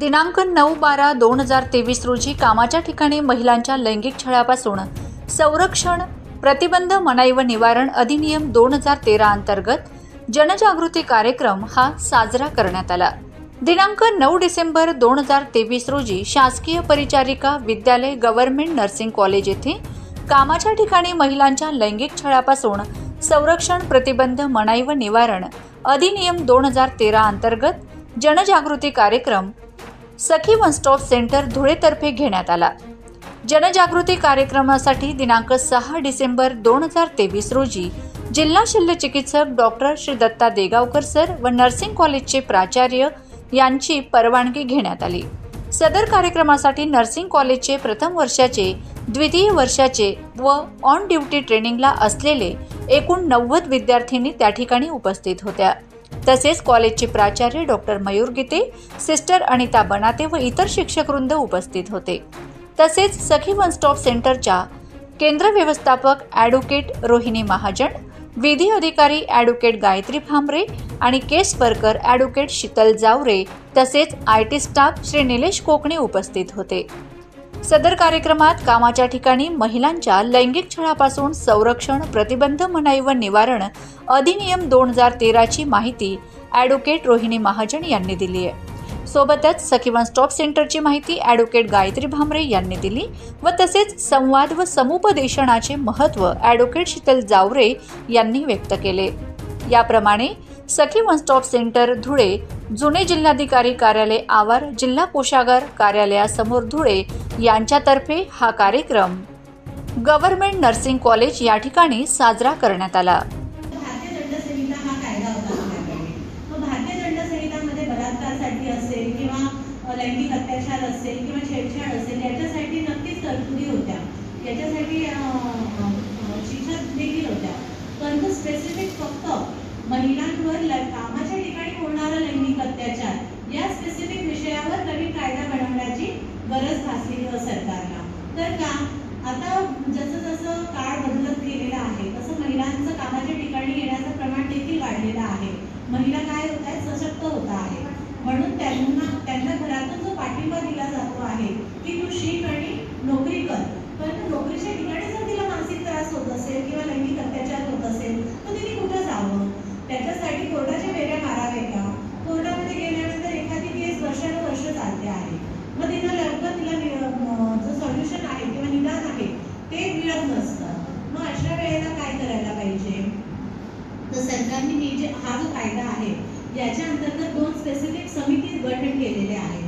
दिनांक नऊ बारा दोन हजार तेवीस रोजी कामाच्या ठिकाणी महिलांच्या लैंगिक छळापासून संरक्षण प्रतिबंध मनाई व निवारण अधिनियम दोन हजार तेरा अंतर्गत जनजागृती कार्यक्रम हा साजरा करण्यात आला. दिनांक नऊ डिसेंबर दोन हजार तेवीस रोजी शासकीय परिचारिका विद्यालय गव्हर्नमेंट नर्सिंग कॉलेज येथे कामाच्या ठिकाणी महिलांच्या लैंगिक छळापासून संरक्षण प्रतिबंध मनाई व निवारण अधिनियम दोन हजार तेरा अंतर्गत जनजागृती कार्यक्रम सखी वन स्टॉप सेंटर धुळेतर्फे घेण्यात आला. जनजागृती कार्यक्रमासाठी दिनांक सहा डिसेंबर दोन हजार तेवीस रोजी जिल्हा शल्य चिकित्सक डॉक्टर श्री दत्ता देगावकर सर व नर्सिंग कॉलेजचे प्राचार्य यांची परवानगी घेण्यात आली. सदर कार्यक्रमासाठी नर्सिंग कॉलेजचे प्रथम वर्षाचे द्वितीय वर्षाचे व ऑन ड्युटी ट्रेनिंगला असलेले एकूण नव्वद विद्यार्थिनी त्या ठिकाणी उपस्थित होत्या. तसेच कॉलेजचे प्राचार्य डॉक्टर मयूर गीते सिस्टर अनिता बनाते व इतर शिक्षकवृंद उपस्थित होते. तसेच सखी वन स्टॉप सेंटरच्या केंद्र व्यवस्थापक ॲडव्होकेट रोहिणी महाजन विधी अधिकारी ॲडव्होकेट गायत्री भांबरे आणि case worker advocate Shital Jaware तसेच I T staff Shri Nilesh Kokane उपस्थित होते. सदर कार्यक्रमात कामाच्या ठिकाणी महिलांच्या लैंगिक छळापासून संरक्षण प्रतिबंध मनाई व निवारण अधिनियम दोन हजार तेराची माहिती ॲडव्होकेट रोहिणी महाजन यांनी दिली आहे. सोबतच सखी वन स्टॉप सेंटरची माहिती ॲडव्होकेट गायत्री भांबरे यांनी दिली व तसेच संवाद व समुपदेशनाचे महत्त्व ॲडव्होकेट शीतल जावरे यांनी व्यक्त केले. याप्रमाणे Sakhi one stop centre Dhule जुने जिल्हाधिकारी कार्यालय आवार जिल्हा कोषागार कार्यालयासमोर धुळे यांच्यातर्फे हा कार्यक्रम. गव्हर्नमेंट नर्सिंग कॉलेज या ठिकाणी साजरा करण्यात आला. लैंगिक अत्याचार असेल किंवा छेडछाड असेल याच्यासाठी नक्कीच तरतुदी होत्या. याच्यासाठी तर सरकारने हे जे हा जो कायदा आहे याच्या अंतर्गत दोन स्पेसिफिक समिती गठन केलेले आहे